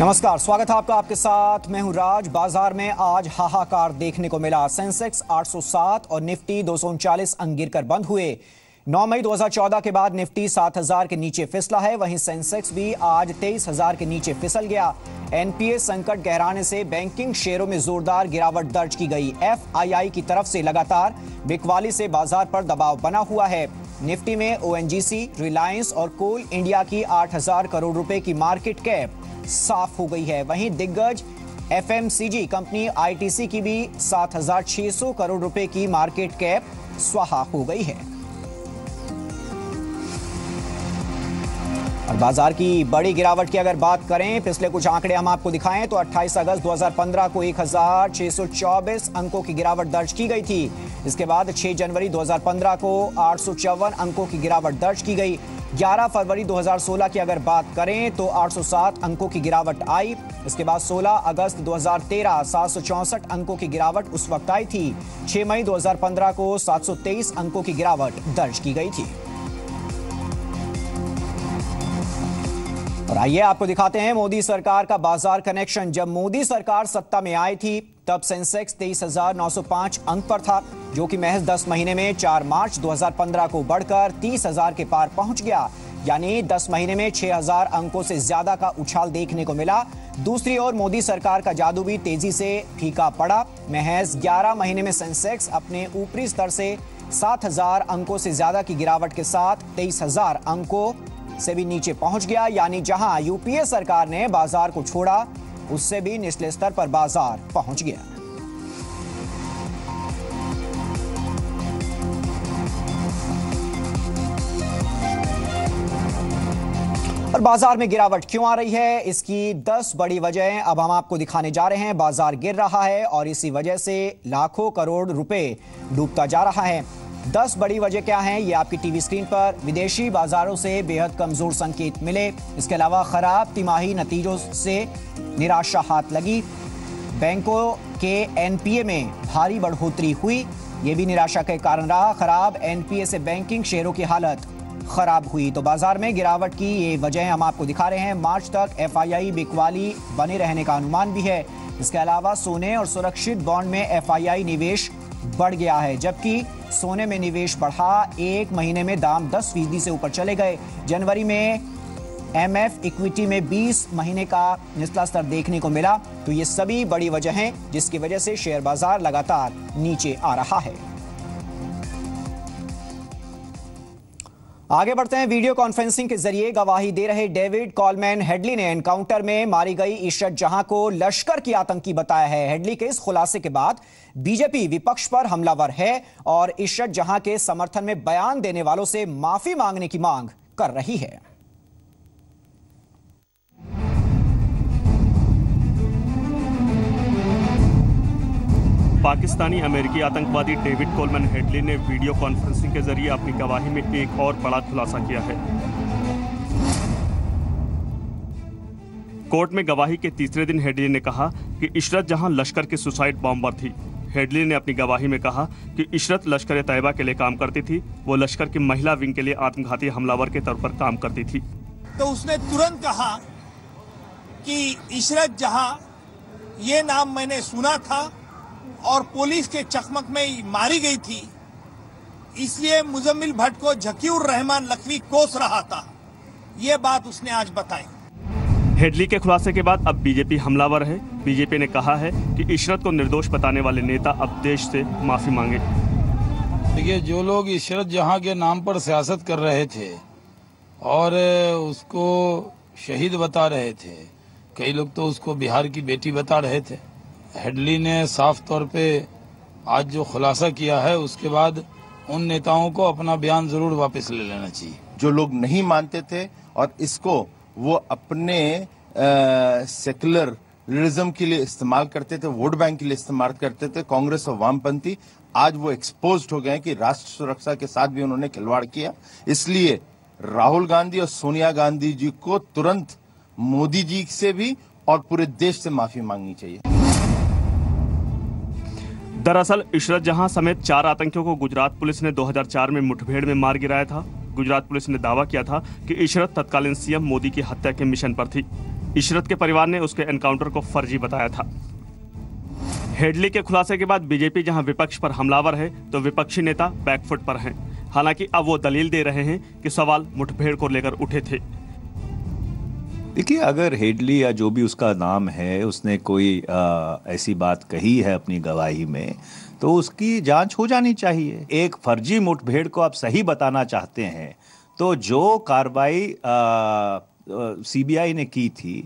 नमस्कार, स्वागत है आपका, आपके साथ। मैं हूँ राज। बाज़ार में आज हाहाकार देखने को मिला। सेंसेक्स 807 और निफ्टी दो अंक गिरकर बंद हुए। 9 मई 2014 के बाद निफ्टी 7000 के नीचे फिसला है। वहीं सेंसेक्स भी आज 23000 के नीचे फिसल गया। एनपीए संकट गहराने से बैंकिंग शेयरों में जोरदार गिरावट दर्ज की गई। एफआईआई की तरफ़ से लगातार बिकवाली से बाज़ार पर दबाव बना हुआ है। निफ्टी में ओएनजीसी, रिलायंस और कोल इंडिया की 8000 करोड़ रुपए की मार्केट कैप। साफ़ हो गई है। वहीं दिग्गज एफएमसीजी कंपनी आईटीसी की भी 7600 करोड़ रुपए की मार्केट कैप स्वाहा हो गई है। और बाज़ार की बड़ी गिरावट की अगर बात करें, पिछले कुछ आंकड़े हम आपको दिखाएँ तो 28 अगस्त 2015 को 1624 अंकों की गिरावट दर्ज की गई थी। इसके बाद 6 जनवरी 2015 को आठ सौ चौवन अंकों की गिरावट दर्ज की गई। 11 फरवरी 2016 की अगर बात करें तो 807 अंकों की गिरावट आई। इसके बाद 16 अगस्त 2013 764 अंकों की गिरावट उस वक्त आई थी। 6 मई 2015 को 723 अंकों की गिरावट दर्ज की गई थी। और आइए आपको दिखाते हैं मोदी सरकार का बाज़ार कनेक्शन जब मोदी सरकार सत्ता में आई थी, तब सेंसेक्स तेईस हज़ार नौ सौ पाँच अंक पर था, जो कि महज 10 महीने में 4 मार्च 2015 को बढ़कर तीस हज़ार के पार पहुँच गया। यानी 10 महीने में 6000 अंकों से ज़्यादा का उछाल देखने को मिला। दूसरी ओर मोदी सरकार का जादू भी तेज़ी से फीका पड़ा। महज 11 महीने में सेंसेक्स अपने ऊपरी स्तर से 7000 अंकों से ज़्यादा की गिरावट के साथ 23000 अंकों से भी नीचे पहुँच गया, यानी जहाँ यूपीए सरकार ने बाज़ार को छोड़ा, उससे भी निचले स्तर पर बाज़ार पहुँच गया। और बाज़ार में गिरावट क्यों आ रही है? इसकी 10 बड़ी वजह अब हम आपको दिखाने जा रहे हैं। बाज़ार गिर रहा है और इसी वजह से लाखों करोड़ रुपए डूबता जा रहा है। 10 बड़ी वजह क्या हैं? ये आपकी टीवी स्क्रीन पर। विदेशी बाजारों से बेहद कमज़ोर संकेत मिले। इसके अलावा खराब तिमाही नतीजों से निराशा हाथ लगी। बैंकों के एनपीए में भारी बढ़ोतरी हुई। ये भी निराशा के कारण रहा। खराब एनपीए से बैंकिंग शेयरों की हालत खराब हुई। तो बाज़ार में गिरावट की ये वजह हम आपको दिखा रहे हैं। मार्च तक एफआईआई बिकवाली बने रहने का अनुमान भी है। इसके अलावा सोने और सुरक्षित बॉन्ड में एफआईआई निवेश बढ़ गया है, जबकि सोने में निवेश बढ़ा, एक महीने में दाम 10 फ़ीसदी से ऊपर चले गए। जनवरी में एमएफ इक्विटी में 20 महीने का निचला स्तर देखने को मिला। तो ये सभी बड़ी वजह हैं जिसकी वजह से शेयर बाज़ार लगातार नीचे आ रहा है। आगे बढ़ते हैं वीडियो कॉन्फ्रेंसिंग के ज़रिए। गवाही दे रहे डेविड कॉलमैन हेडली ने एनकाउंटर में मारी गई इशरत जहाँ को लश्कर की आतंकी बताया है। हेडली के इस खुलासे के बाद बीजेपी विपक्ष पर हमलावर है और इशरत जहाँ के समर्थन में बयान देने वालों से माफ़ी मांगने की मांग कर रही है। पाकिस्तानी अमेरिकी आतंकवादी डेविड कोलमन हेडली ने वीडियो कॉन्फ्रेंसिंग के ज़रिए अपनी गवाही में एक और बड़ा खुलासा किया है। कोर्ट में गवाही के तीसरे दिन हेडली ने कहा कि इशरत जहाँ लश्कर की सुसाइड बॉम्बर थी। हेडली ने अपनी गवाही में कहा कि इशरत लश्कर तैयबा के लिए काम करती थी, वो लश्कर की महिला विंग के लिए आत्मघाती हमलावर के तौर पर काम करती थी। तो उसने तुरंत कहा कि इशरत जहाँ ये नाम मैंने सुना था और पुलिस के चकमक में मारी गई थी। इसलिए मुजम्मिल भट्ट को जकीउर रहमान लखवी कोस रहा था। ये बात उसने आज बताई। हेडली के खुलासे के बाद अब बीजेपी हमलावर है। बीजेपी ने कहा है कि इशरत को निर्दोष बताने वाले नेता अब देश से माफ़ी मांगे। देखिए जो लोग इशरत जहाँ के नाम पर सियासत कर रहे थे और उसको शहीद बता रहे थे कई लोग तो उसको बिहार की बेटी बता रहे थे। हेडली ने साफ़ तौर पे आज जो खुलासा किया है, उसके बाद उन नेताओं को अपना बयान ज़रूर वापस ले लेना चाहिए। जो लोग नहीं मानते थे और इसको वो अपने सेकुलर रिज्म के लिए इस्तेमाल करते थे, वोट बैंक के लिए इस्तेमाल करते थे, कांग्रेस और वामपंथी, आज वो एक्सपोज हो गए कि राष्ट्र सुरक्षा के साथ भी उन्होंने खिलवाड़ किया। इसलिए राहुल गांधी और सोनिया गांधी जी को तुरंत मोदी जी से भी और पूरे देश से माफ़ी मांगनी चाहिए। दरअसल इशरत जहाँ समेत चार आतंकियों को गुजरात पुलिस ने 2004 में मुठभेड़ में मार गिराया था, गुजरात पुलिस ने दावा किया था कि इशरत तत्कालीन सीएम मोदी की हत्या के मिशन पर थी। इशरत के परिवार ने उसके एनकाउंटर को फर्जी बताया था। हेडली के खुलासे के बाद बीजेपी जहाँ विपक्ष पर हमलावर है तो विपक्षी नेता बैकफुट पर हैं। हालाँकि अब वो दलील दे रहे हैं कि सवाल मुठभेड़ को लेकर उठे थे। देखिए अगर हेडली या जो भी उसका नाम है उसने कोई आ, ऐसी बात कही है अपनी गवाही में तो उसकी जाँच हो जानी चाहिए। एक फर्जी मुठभेड़ को आप सही बताना चाहते हैं तो जो कार्रवाई सीबीआई ने की थी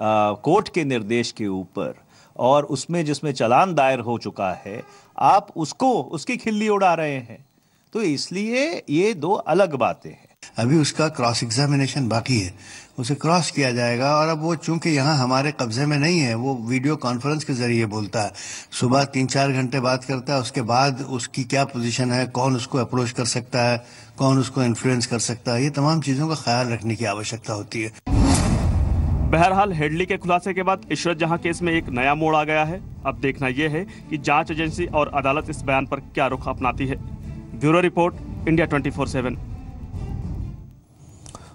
आ, कोर्ट के निर्देश के ऊपर और उसमें जिसमें चलान दायर हो चुका है आप उसको उसकी खिल्ली उड़ा रहे हैं। तो इसलिए ये दो अलग बातें हैं। अभी उसका क्रॉस एग्जामिनेशन बाकी है। उसे क्रॉस किया जाएगा और अब वो चूँकि यहाँ हमारे कब्जे में नहीं है, वो वीडियो कॉन्फ्रेंस के ज़रिए बोलता है। सुबह तीन चार घंटे बात करता है, उसके बाद उसकी क्या पोजीशन है, कौन उसको अप्रोच कर सकता है, कौन उसको इन्फ्लुएंस कर सकता है, ये तमाम चीज़ों का ख्याल रखने की आवश्यकता होती है। बहरहाल हेडली के खुलासे के बाद इशरत जहाँ केस में एक नया मोड़ आ गया है, अब देखना यह है कि जाँच एजेंसी और अदालत इस बयान पर क्या रुख अपनाती है। Bureau report, India twenty four seven.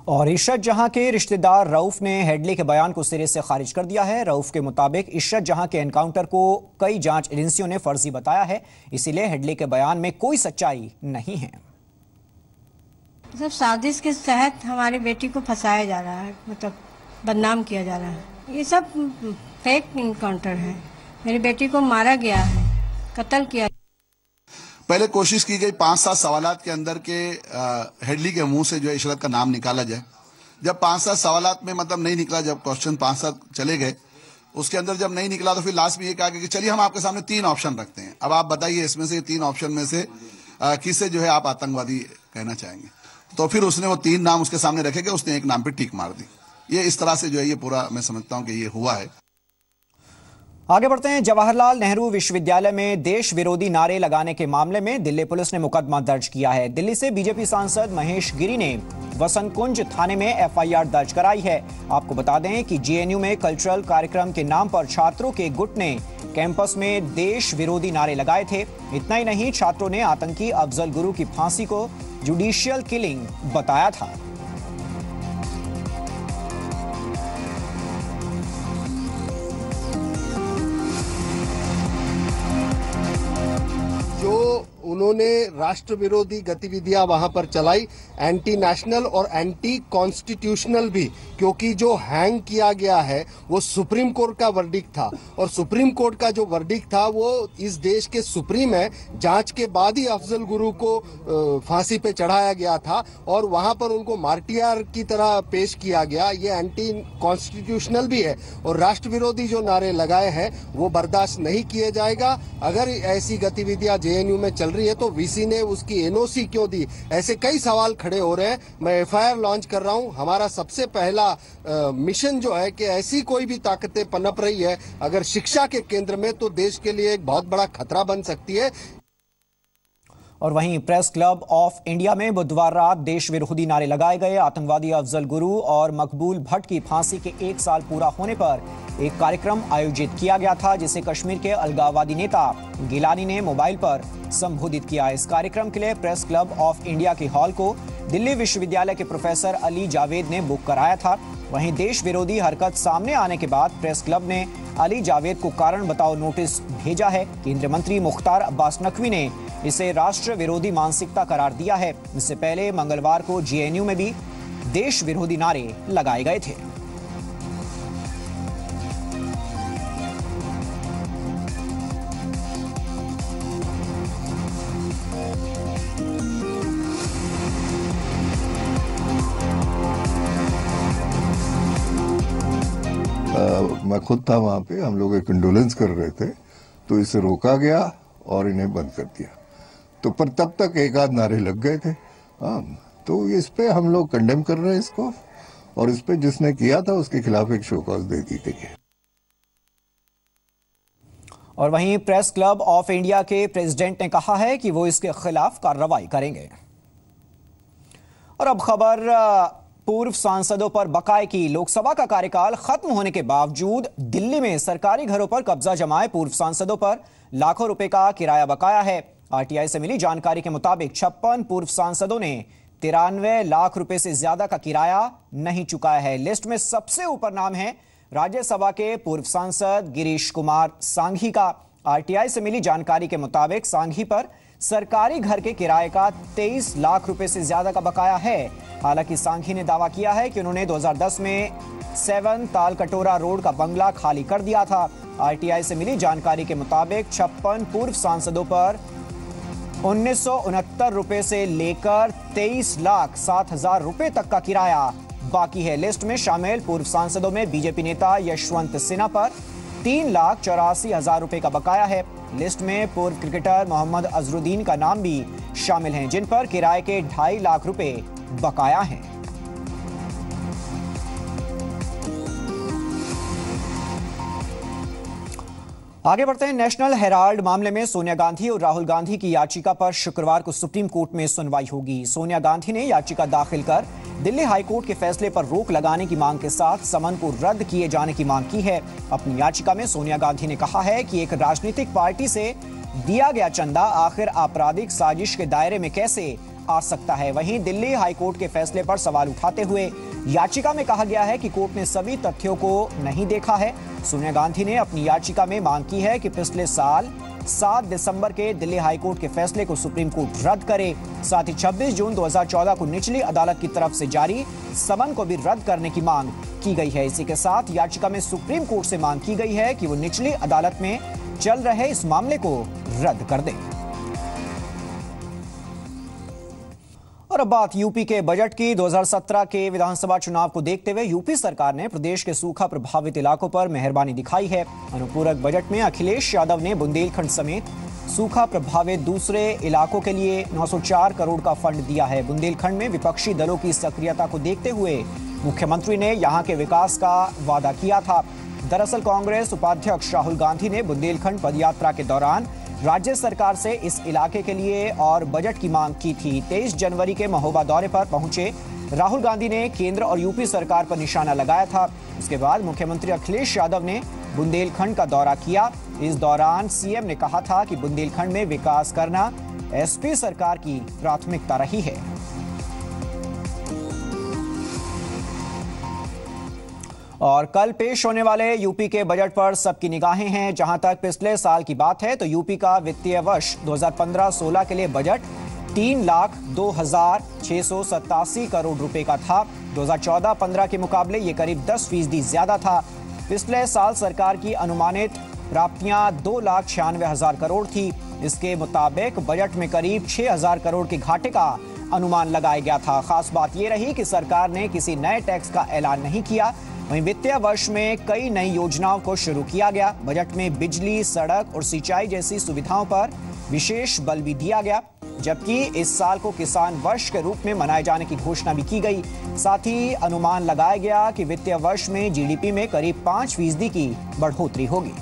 और इशरत जहाँ के रिश्तेदार रऊफ ने हेडली के बयान को सिरे से खारिज कर दिया है। रऊफ के मुताबिक इशरत जहाँ के एनकाउंटर को कई जाँच एजेंसियों ने फर्जी बताया है, इसीलिए हेडली के बयान में कोई सच्चाई नहीं है। सब साजिश के तहत हमारी बेटी को फंसाया जा रहा है मतलब बदनाम किया जा रहा है। ये सब फेक इनकाउंटर है। मेरी बेटी को मारा गया है, कत्ल किया पहले कोशिश की गई पाँच सात सवाल के अंदर के हेडली के मुँह से जो है इशरत का नाम निकाला जाए। जब पाँच सात सवाल में मतलब नहीं निकला, जब क्वेश्चन पाँच सात चले गए, उसके अंदर जब नहीं निकला तो फिर लास्ट में ये कहा कि चलिए हम आपके सामने तीन ऑप्शन रखते हैं। अब आप बताइए इसमें से तीन ऑप्शन में से किसे जो है आप आतंकवादी कहना चाहेंगे? तो फिर उसने वो तीन नाम उसके सामने रखे गए, उसने एक नाम पे टिक मार दी। ये इस तरह से जो है ये पूरा मैं समझता हूँ कि ये हुआ है। आगे बढ़ते हैं। जवाहरलाल नेहरू विश्वविद्यालय में देश विरोधी नारे लगाने के मामले में दिल्ली पुलिस ने मुकदमा दर्ज किया है। दिल्ली से बीजेपी सांसद महेश गिरी ने वसंत कुंज थाने में एफआईआर दर्ज कराई है। आपको बता दें कि जेएनयू में कल्चरल कार्यक्रम के नाम पर छात्रों के गुट ने कैंपस में देश विरोधी नारे लगाए थे। इतना ही नहीं, छात्रों ने आतंकी अफजल गुरु की फांसी को जुडिशियल किलिंग बताया था। उन्होंने राष्ट्र विरोधी गतिविधियाँ वहाँ पर चलाई एंटी नेशनल और एंटी कॉन्स्टिट्यूशनल भी, क्योंकि जो हैंग किया गया है, वो सुप्रीम कोर्ट का वर्डिक था। और सुप्रीम कोर्ट का जो वर्डिक था, वो इस देश के सुप्रीम है। जाँच के बाद ही अफजल गुरु को फांसी पे चढ़ाया गया था और वहाँ पर उनको मार्टियार की तरह पेश किया गया। ये एंटी कॉन्स्टिट्यूशनल भी है। और राष्ट्र विरोधी जो नारे लगाए हैं, वो बर्दाश्त नहीं किए जाएगा। अगर ऐसी गतिविधियाँ जेएनयू में चल रही है तो वीसी ने उसकी एनओसी क्यों दी? ऐसे कई सवाल खड़े हो रहे हैं। मैं एफआईआर लॉन्च कर रहा हूँ। हमारा सबसे पहला आ, मिशन जो है कि ऐसी कोई भी ताकतें पनप रही है। अगर शिक्षा के केंद्र में तो देश के लिए एक बहुत बड़ा खतरा बन सकती है। और वहीं प्रेस क्लब ऑफ़ इंडिया में बुधवार रात देश विरोधी नारे लगाए गए। आतंकवादी अफजल गुरु और मकबूल भट्ट की फांसी के एक साल पूरा होने पर एक कार्यक्रम आयोजित किया गया था, जिसे कश्मीर के अलगाववादी नेता गिलानी ने मोबाइल पर संबोधित किया। इस कार्यक्रम के लिए प्रेस क्लब ऑफ़ इंडिया के हॉल को दिल्ली विश्वविद्यालय के प्रोफेसर अली जावेद ने बुक कराया था। वहीं देश विरोधी हरकत सामने आने के बाद प्रेस क्लब ने अली जावेद को कारण बताओ नोटिस भेजा है। केंद्रीय मंत्री मुख्तार अब्बास नकवी ने इसे राष्ट्र विरोधी मानसिकता करार दिया है। इससे पहले मंगलवार को जेएनयू में भी देश विरोधी नारे लगाए गए थे। मैं खुद था वहाँ पे, हम लोग एक इंडोलेंस कर रहे थे तो इसे रोका गया और इन्हें बंद कर दिया। तो पर तब तक एक आध नारे लग गए थे। हाँ तो इस पर हम लोग कंडेम कर रहे हैं इसको, और इस पे जिसने किया था उसके खिलाफ एक शोकॉज दे दी गई और वहीं प्रेस क्लब ऑफ़ इंडिया के प्रेसिडेंट ने कहा है कि वो इसके खिलाफ कार्रवाई करेंगे। और अब खबर पूर्व सांसदों पर बकाए की। लोकसभा का कार्यकाल खत्म होने के बावजूद दिल्ली में सरकारी घरों पर कब्जा जमाए पूर्व सांसदों पर लाखों रुपए का किराया बकाया है। आरटीआई से मिली जानकारी के मुताबिक छप्पन पूर्व सांसदों ने तिरानवे लाख रुपए से ज़्यादा का किराया नहीं चुकाया है। लिस्ट में सबसे ऊपर नाम है राज्यसभा के पूर्व सांसद गिरीश कुमार सांघी का। आरटीआई से मिली जानकारी के मुताबिक सांघी पर सरकारी घर के किराए का 23 लाख रुपए से ज़्यादा का बकाया है। हालाँकि सांघी ने दावा किया है कि उन्होंने 2010 में सेवन ताल कटोरा रोड का बंगला खाली कर दिया था। आरटीआई से मिली जानकारी के मुताबिक छप्पन पूर्व सांसदों पर उन्नीस रुपए से लेकर 23 लाख सात हज़ार रुपए तक का किराया। बाकी है लिस्ट में शामिल पूर्व सांसदों में बीजेपी नेता यशवंत सिन्हा पर तीन लाख चौरासी हज़ार रुपए का बकाया है। लिस्ट में पूर्व क्रिकेटर मोहम्मद अजरुद्दीन का नाम भी शामिल है, जिन पर किराए के ढाई लाख रुपए बकाया हैं। आगे बढ़ते हैं। नेशनल हेराल्ड मामले में सोनिया गांधी और राहुल गांधी की याचिका पर शुक्रवार को सुप्रीम कोर्ट में सुनवाई होगी। सोनिया गांधी ने याचिका दाखिल कर दिल्ली हाईकोर्ट के फैसले पर रोक लगाने की मांग के साथ समन को रद्द किए जाने की मांग की है। अपनी याचिका में सोनिया गांधी ने कहा है कि एक राजनीतिक पार्टी से दिया गया चंदा आखिर आपराधिक साजिश के दायरे में कैसे आ सकता है। वहीं दिल्ली हाईकोर्ट के फैसले पर सवाल उठाते हुए याचिका में कहा गया है कि कोर्ट ने सभी तथ्यों को नहीं देखा है। सोनिया गांधी ने अपनी याचिका में मांग की है कि पिछले साल 7 दिसंबर के दिल्ली हाईकोर्ट के फैसले को सुप्रीम कोर्ट रद्द करे। साथ ही 26 जून 2014 को निचली अदालत की तरफ़ से जारी समन को भी रद्द करने की मांग की गई है। इसी के साथ याचिका में सुप्रीम कोर्ट से मांग की गई है कि वो निचली अदालत में चल रहे इस मामले को रद्द कर दे। और अब बात यूपी के बजट की। 2017 के विधानसभा चुनाव को देखते हुए यूपी सरकार ने प्रदेश के सूखा प्रभावित इलाकों पर मेहरबानी दिखाई है। अनुपूरक बजट में अखिलेश यादव ने बुंदेलखंड समेत सूखा प्रभावित दूसरे इलाकों के लिए 904 करोड़ का फंड दिया है। बुंदेलखंड में विपक्षी दलों की सक्रियता को देखते हुए मुख्यमंत्री ने यहाँ के विकास का वादा किया था। दरअसल कांग्रेस उपाध्यक्ष राहुल गांधी ने बुंदेलखंड पदयात्रा के दौरान राज्य सरकार से इस इलाके के लिए और बजट की मांग की थी। 23 जनवरी के महोबा दौरे पर पहुँचे राहुल गांधी ने केंद्र और यूपी सरकार पर निशाना लगाया था। उसके बाद मुख्यमंत्री अखिलेश यादव ने बुंदेलखंड का दौरा किया। इस दौरान सीएम ने कहा था कि बुंदेलखंड में विकास करना एसपी सरकार की प्राथमिकता रही है। और कल पेश होने वाले यूपी के बजट पर सबकी निगाहें हैं। जहाँ तक पिछले साल की बात है तो यूपी का वित्तीय वर्ष 2015-16 के लिए बजट तीन लाख दो हज़ार छह सौ सत्तासी करोड़ रुपए का था। 2014-15 के मुकाबले ये करीब 10 फ़ीसदी ज़्यादा था। पिछले साल सरकार की अनुमानित प्राप्तियाँ दो लाख छियानवे हज़ार करोड़ थी। इसके मुताबिक बजट में करीब छह हज़ार करोड़ के घाटे का अनुमान लगाया गया था। खास बात यह रही कि सरकार ने किसी नए टैक्स का ऐलान नहीं किया। वहीं वित्तीय वर्ष में कई नई योजनाओं को शुरू किया गया। बजट में बिजली, सड़क और सिंचाई जैसी सुविधाओं पर विशेष बल भी दिया गया, जबकि इस साल को किसान वर्ष के रूप में मनाए जाने की घोषणा भी की गई। साथ ही अनुमान लगाया गया कि वित्तीय वर्ष में जीडीपी में करीब पाँच फ़ीसदी की बढ़ोतरी होगी।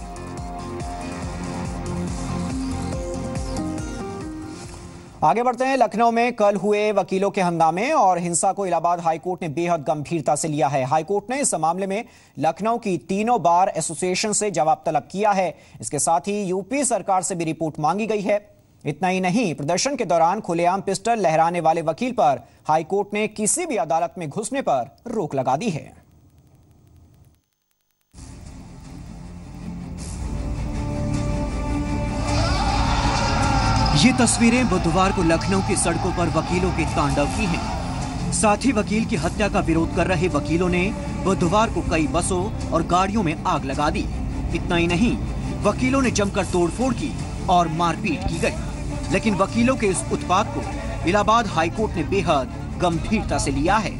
आगे बढ़ते हैं। लखनऊ में कल हुए वकीलों के हंगामे और हिंसा को इलाहाबाद हाईकोर्ट ने बेहद गंभीरता से लिया है। हाईकोर्ट ने इस मामले में लखनऊ की तीनों बार एसोसिएशन से जवाब तलब किया है। इसके साथ ही यूपी सरकार से भी रिपोर्ट मांगी गई है। इतना ही नहीं, प्रदर्शन के दौरान खुलेआम पिस्टल लहराने वाले वकील पर हाईकोर्ट ने किसी भी अदालत में घुसने पर रोक लगा दी है। ये तस्वीरें बुधवार को लखनऊ की सड़कों पर वकीलों के तांडव की हैं। साथ ही वकील की हत्या का विरोध कर रहे वकीलों ने बुधवार को कई बसों और गाड़ियों में आग लगा दी। इतना ही नहीं, वकीलों ने जमकर तोड़फोड़ की और मारपीट की गई। लेकिन वकीलों के इस उत्पाद को इलाहाबाद हाईकोर्ट ने बेहद गंभीरता से लिया है।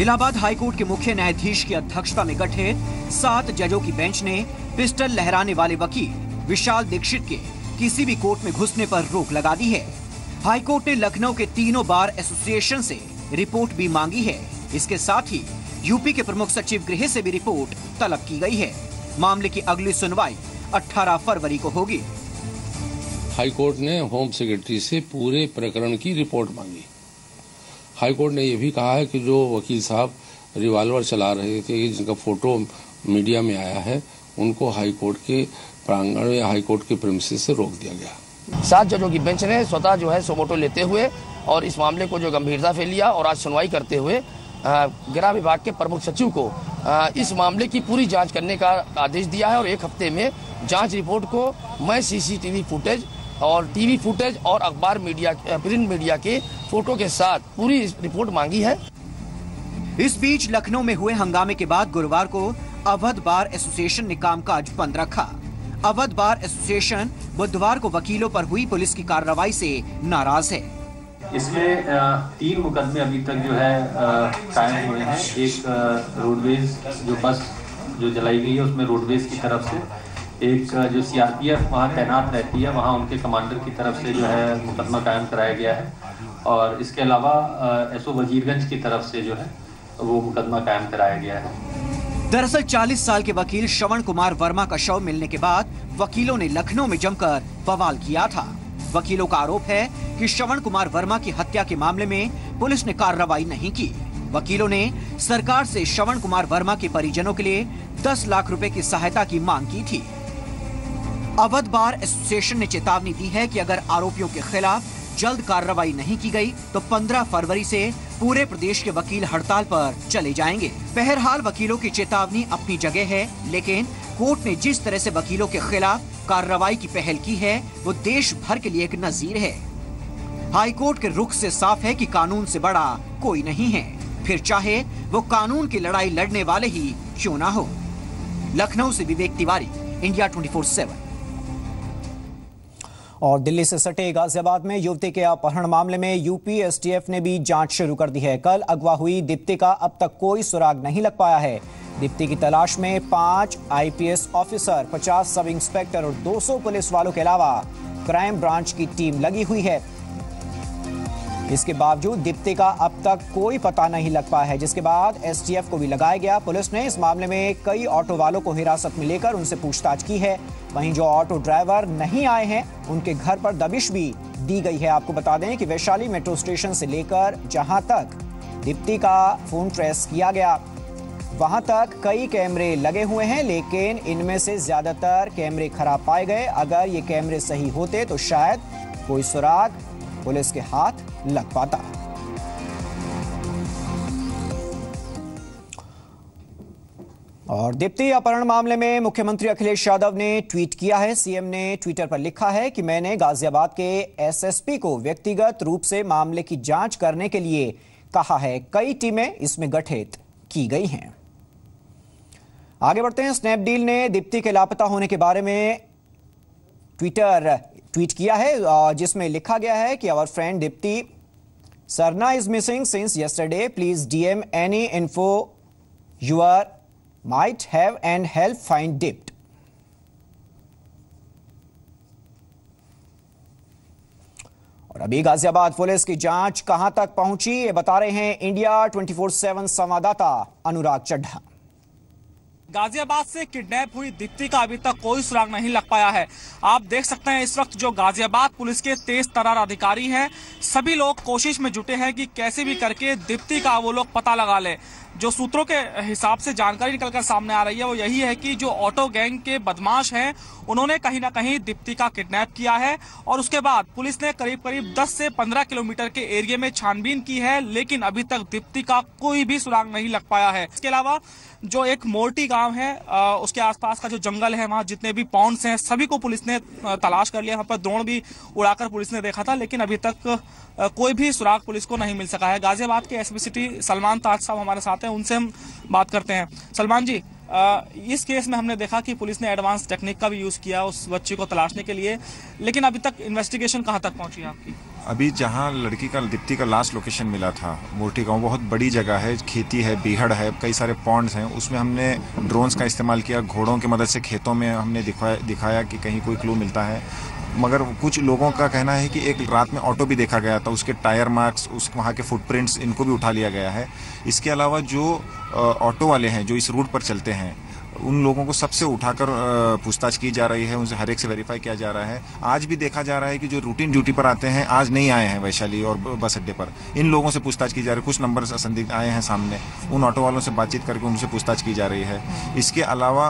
इलाहाबाद हाईकोर्ट के मुख्य न्यायाधीश की अध्यक्षता में गठित सात जजों की बेंच ने पिस्टल लहराने वाले वकील विशाल दीक्षित के किसी भी कोर्ट में घुसने पर रोक लगा दी है। हाईकोर्ट ने लखनऊ के तीनों बार एसोसिएशन से रिपोर्ट भी मांगी है। इसके साथ ही यूपी के प्रमुख सचिव गृह से भी रिपोर्ट तलब की गई है। मामले की अगली सुनवाई 18 फरवरी को होगी। हाईकोर्ट ने होम सेक्रेटरी से पूरे प्रकरण की रिपोर्ट मांगी। हाईकोर्ट ने यह भी कहा है कि जो वकील साहब रिवाल्वर चला रहे थे, जिनका फ़ोटो मीडिया में आया है, उनको हाईकोर्ट के प्रांगण या हाईकोर्ट के प्रेमिसेस से रोक दिया गया। सात जजों की बेंच ने स्वतः जो है सोमोटो लेते हुए और इस मामले को जो गंभीरता से लिया और आज सुनवाई करते हुए गृह विभाग के प्रमुख सचिव को इस मामले की पूरी जाँच करने का आदेश दिया है और एक हफ़्ते में जाँच रिपोर्ट को मैं सीसीटीवी फुटेज और टीवी फुटेज और अखबार मीडिया प्रिंट मीडिया के फ़ोटो के साथ पूरी रिपोर्ट मांगी है। इस बीच लखनऊ में हुए हंगामे के बाद गुरुवार को अवध बार एसोसिएशन ने कामकाज बंद रखा। अवध बार एसोसिएशन बुधवार को वकीलों पर हुई पुलिस की कार्रवाई से नाराज़ है। इसमें तीन मुकदमे अभी तक जो है कायम हुए हैं। एक रोडवेज़ जो बस जो जलाई गई है, उसमें रोडवेज़ की तरफ़ से। एक जो सीआरपीएफ वहाँ तैनात रहती है, वहाँ उनके कमांडर की तरफ़ से जो है, मुकदमा कायम कराया गया है। और इसके अलावा एसओ वजीरगंज की तरफ़ से जो है, वो मुकदमा कायम कराया गया है। दरअसल 40 साल के वकील श्रवण कुमार वर्मा का शव मिलने के बाद वकीलों ने लखनऊ में जमकर बवाल किया था। वकीलों का आरोप है कि श्रवण कुमार वर्मा की हत्या के मामले में पुलिस ने कार्रवाई नहीं की। वकीलों ने सरकार से श्रवण कुमार वर्मा के परिजनों के लिए 10 लाख रुपए की सहायता की मांग की थी। अवध बार एसोसिएशन ने चेतावनी दी है कि अगर आरोपियों के खिलाफ जल्द कार्रवाई नहीं की गई तो 15 फरवरी से पूरे प्रदेश के वकील हड़ताल पर चले जाएँगे। बहरहाल, वकीलों की चेतावनी अपनी जगह है, लेकिन कोर्ट ने जिस तरह से वकीलों के खिलाफ कार्रवाई की पहल की है, वो देश भर के लिए एक नजीर है। हाई कोर्ट के रुख से साफ़ है कि कानून से बड़ा कोई नहीं है। फिर चाहे वो कानून की लड़ाई लड़ने वाले ही क्यों ना हो। लखनऊ से विवेक तिवारी, इंडिया 24/7 और दिल्ली से सटे गाजियाबाद में युवती के अपहरण मामले में यूपी एसटीएफ ने भी जाँच शुरू कर दी है। कल अगवा हुई दीप्ति का अब तक कोई सुराग नहीं लग पाया है। दीप्ति की तलाश में पाँच आईपीएस ऑफिसर 50 सब इंस्पेक्टर और 200 पुलिस वालों के अलावा क्राइम ब्रांच की टीम लगी हुई है। इसके बावजूद दीप्ति का अब तक कोई पता नहीं लग पाया है। जिसके बाद एसटीएफ को भी लगाया गया, पुलिस ने इस मामले में कई ऑटो वालों को हिरासत में लेकर उनसे पूछताछ की है। वहीं जो ऑटो ड्राइवर नहीं आए हैं, उनके घर पर दबिश भी दी गई है। आपको बता दें कि वैशाली मेट्रो स्टेशन से लेकर जहाँ तक दीप्ति का फ़ोन ट्रेस किया गया, वहाँ तक कई कैमरे लगे हुए हैं, लेकिन इनमें से ज़्यादातर कैमरे खराब पाए गए। अगर ये कैमरे सही होते तो शायद कोई सुराग पुलिस के हाथ लग पाता और दीप्ति, अपहरण मामले में मुख्यमंत्री अखिलेश यादव ने ट्वीट किया है। सीएम ने ट्विटर पर लिखा है कि मैंने गाजियाबाद के एसएसपी को व्यक्तिगत रूप से मामले की जाँच करने के लिए कहा है। कई टीमें इसमें गठित की गई हैं। आगे बढ़ते हैं। स्नैपडील ने दीप्ति के लापता होने के बारे में ट्विटर ट्वीट किया है जिसमें लिखा गया है कि our friend Deepti Sarna is missing since yesterday please DM any info you are might have and help find dipped. और अभी गाजियाबाद पुलिस की जाँच कहाँ तक पहुँची, ये बता रहे हैं इंडिया 24/7 संवाददाता अनुराग चड्ढा गाजियाबाद से किडनैप हुई दीप्ति का अभी तक कोई सुराग नहीं लग पाया है। आप देख सकते हैं इस वक्त जो गाजियाबाद पुलिस के तेज तरार अधिकारी हैं, सभी लोग कोशिश में जुटे हैं कि कैसे भी करके दीप्ति का वो लोग पता लगा ले। जो सूत्रों के हिसाब से जानकारी निकलकर सामने आ रही है, वो यही है कि जो ऑटो गैंग के बदमाश हैं, उन्होंने कहीं ना कहीं दीप्ति का किडनैप किया है और उसके बाद पुलिस ने करीब करीब 10 से 15 किलोमीटर के एरिया में छानबीन की है, लेकिन अभी तक दीप्ति का कोई भी सुराग नहीं लग पाया है। इसके अलावा जो एक मोर्टी गाँव है उसके आसपास का जो जंगल है, वहाँ जितने भी पॉन्ड्स हैं, सभी को पुलिस ने तलाश कर लिया। वहाँ पर द्रोण भी उड़ाकर पुलिस ने देखा था, लेकिन अभी तक कोई भी सुराग पुलिस को नहीं मिल सका है। गाजियाबाद के एसपी सिटी सलमान ताज साहब हमारे साथ हैं, उनसे हम बात करते हैं। सलमान जी इस केस में हमने देखा कि पुलिस ने एडवांस टेक्निक का भी यूज़ किया उस बच्चे को तलाशने के लिए, लेकिन अभी तक इन्वेस्टिगेशन कहाँ तक पहुँची है आपकी? अभी जहाँ लड़की का, दीप्ति का लास्ट लोकेशन मिला था, मोटी गाँव, बहुत बड़ी जगह है, खेती है, बीहड़ है, कई सारे पॉन्ड्स हैं, उसमें हमने ड्रोन्स का इस्तेमाल किया, घोड़ों की मदद से खेतों में हमने दिखाया दिखाया कि कहीं कोई क्लू मिलता है। मगर कुछ लोगों का कहना है कि एक रात में ऑटो भी देखा गया था, उसके टायर मार्क्स, उस वहाँ के फुटप्रिंट्स इनको भी उठा लिया गया है। इसके अलावा जो ऑटो वाले हैं, जो इस रूट पर चलते हैं उन लोगों को सबसे उठाकर पूछताछ की जा रही है, उनसे हर एक से वेरीफाई किया जा रहा है। आज भी देखा जा रहा है कि जो रूटीन ड्यूटी पर आते हैं, आज नहीं आए हैं वैशाली और बस अड्डे पर। इन लोगों से पूछताछ की जा रही है। कुछ नंबर संदिग्ध आए हैं सामने। उन ऑटो वालों से बातचीत करके उनसे पूछताछ की जा रही है। इसके अलावा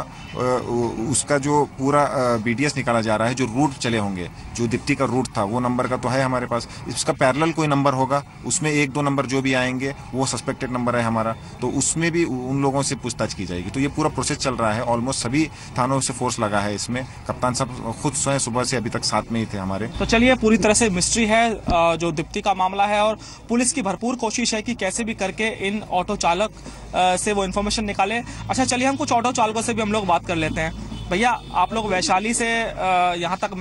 उसका जो पूरा बीडीएस निकाला जा रहा है, जो रूट चले होंगे, जो दीप्ति का रूट था, वो नंबर का तो है हमारे पास। इसका पैरल कोई नंबर होगा? उसमें एक दो नंबर जो भी आएँगे, वो सस्पेक्टेड नंबर है हमारा। तो उसमें भी उन लोगों से पूछताछ की जाएगी। तो ये पूरा प्रोसेस चल रहा है। ऑलमोस्ट सभी थानों से फोर्स लगा है इसमें। कप्तान साहब खुद स्वयं सुबह से अभी तक साथ में ही थे हमारे। तो चलिए पूरी तरह से मिस्ट्री है जो दीप्ति का मामला है और पुलिस की भरपूर कोशिश है कि कैसे भी करके इन ऑटो चालक से वो इन्फॉर्मेशन निकाले। अच्छा चलिए हम कुछ ऑटो चालकों से भी हम लोग बात कर लेते हैं। भैया आप लोग वैशाली से यहाँ तक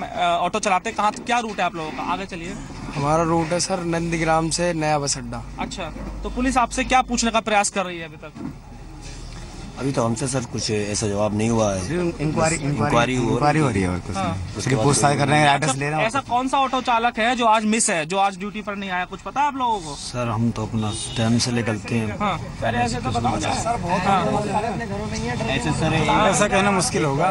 ऑटो चलाते हैं कहाँ क्या रूट है आप लोगों का? आगे चलिए। हमारा रूट है सर नंदीग्राम से नया बस अड्डा अच्छा तो पुलिस आपसे क्या पूछने का प्रयास कर रही है अभी तक? अभी तो हमसे सर कुछ ऐसा जवाब नहीं हुआ है। इंक्वायरी इंक्वायरी हो इंक्वायरी हो। रही है और कुछ हाँ। उसकी पूछताछ कर रहे हैं। एड्रेस ले रहे हैं। ऐसा कौन सा ऑटो चालक है जो आज मिस है जो आज ड्यूटी पर नहीं आया? कुछ पता है आप लोगों को? सर हम तो अपना टाइम से निकलते हैं। हाँ ऐसे तो सर ऐसा कहना मुश्किल होगा।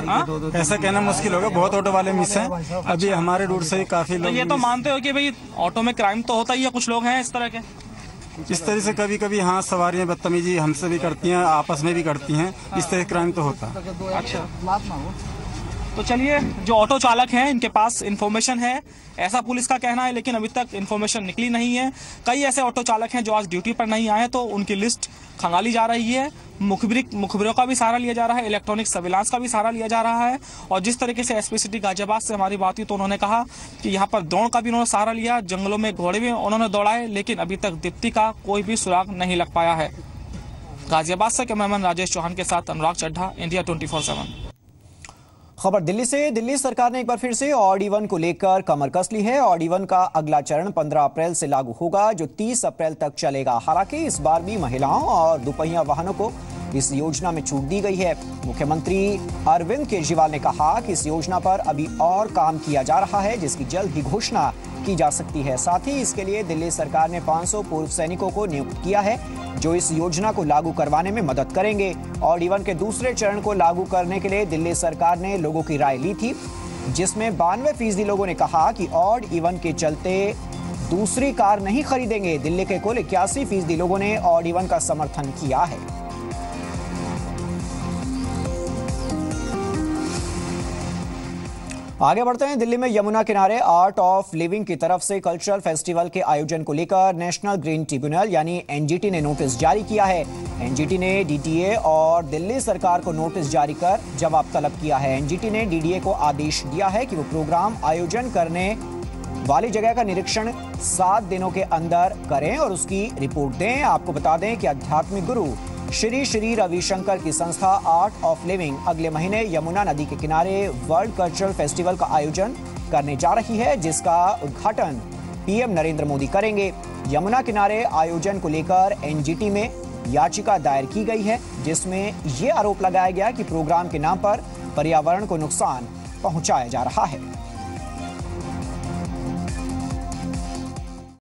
ऐसा कहना मुश्किल होगा। बहुत ऑटो वाले मिस हैं। अभी हमारे रूट से काफ़ी तो लोग ये तो मानते हो की भाई ऑटो में क्राइम तो होता ही है कुछ लोग हैं इस तरह के? इस तरह से कभी कभी हाँ सवारियाँ, बदतमीजी हमसे भी करती हैं, आपस में भी करती हैं। इस तरह क्राइम तो होता है। अच्छा। तो चलिए, जो ऑटो चालक हैं, इनके पास इन्फॉर्मेशन है। ऐसा पुलिस का कहना है, लेकिन अभी तक इन्फॉर्मेशन निकली नहीं है। कई ऐसे ऑटो चालक हैं जो आज ड्यूटी पर नहीं आए तो उनकी लिस्ट खंगाली जा रही है। मुखबिर, मुखबिरों का भी सहारा लिया जा रहा है इलेक्ट्रॉनिक सर्विलांस का भी सहारा लिया जा रहा है। और जिस तरीके से एसपी सिटी गाजियाबाद से हमारी बात हुई तो उन्होंने कहा कि यहाँ पर ड्रोन का भी उन्होंने सहारा लिया, जंगलों में घोड़े भी उन्होंने दौड़ाए, लेकिन अभी तक दीप्ति का कोई भी सुराग नहीं लग पाया है। गाजियाबाद से कैमरामैन राजेश चौहान के साथ Anurag Chadha India twenty four seven खबर दिल्ली से। दिल्ली सरकार ने एक बार फिर से ऑड इवन को लेकर कमर कस ली है। ऑड इवन का अगला चरण 15 अप्रैल से लागू होगा, जो 30 अप्रैल तक चलेगा। हालाँकि इस बार भी महिलाओं और दुपहिया वाहनों को इस योजना में छूट दी गई है। मुख्यमंत्री अरविंद केजरीवाल ने कहा कि इस योजना पर अभी और काम किया जा रहा है, जिसकी जल्द ही घोषणा की जा सकती है। साथ ही इसके लिए दिल्ली सरकार ने 500 पूर्व सैनिकों को नियुक्त किया है, जो इस योजना को लागू करवाने में मदद करेंगे। और इवन के दूसरे चरण को लागू करने के लिए दिल्ली सरकार ने लोगों की राय ली थी, जिसमें बानवे फ़ीसदी लोगों ने कहा कि ऑड इवन के चलते दूसरी कार नहीं खरीदेंगे। दिल्ली के कुल इक्यासी फ़ीसदी लोगों ने ऑड इवन का समर्थन किया है। आगे बढ़ते हैं दिल्ली में यमुना किनारे आर्ट ऑफ़ लिविंग की तरफ़ से कल्चरल फेस्टिवल के आयोजन को लेकर नेशनल ग्रीन ट्रिब्यूनल यानी एनजीटी ने नोटिस जारी किया है। एनजीटी ने डीटीए और दिल्ली सरकार को नोटिस जारी कर जवाब तलब किया है। एनजीटी ने डीडीए को आदेश दिया है कि वो प्रोग्राम आयोजन करने वाली जगह का निरीक्षण सात दिनों के अंदर करें और उसकी रिपोर्ट दें। आपको बता दें कि आध्यात्मिक गुरु श्री श्री रविशंकर की संस्था आर्ट ऑफ़ लिविंग अगले महीने यमुना नदी के किनारे वर्ल्ड कल्चरल फेस्टिवल का आयोजन करने जा रही है, जिसका उद्घाटन पीएम नरेंद्र मोदी करेंगे। यमुना किनारे आयोजन को लेकर एनजीटी में याचिका दायर की गई है, जिसमें ये आरोप लगाया गया कि प्रोग्राम के नाम पर पर्यावरण को नुकसान पहुँचाया जा रहा है।